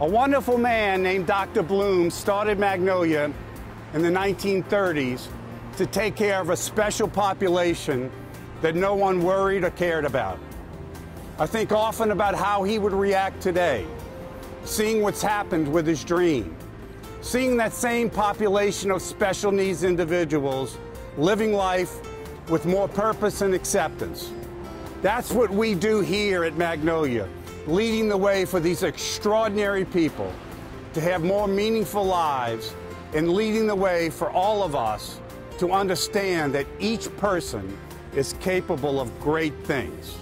A wonderful man named Dr. Bloom started Magnolia in the 1930s to take care of a special population that no one worried or cared about. I think often about how he would react today, seeing what's happened with his dream, seeing that same population of special needs individuals living life with more purpose and acceptance. That's what we do here at Magnolia, leading the way for these extraordinary people to have more meaningful lives and leading the way for all of us to understand that each person is capable of great things.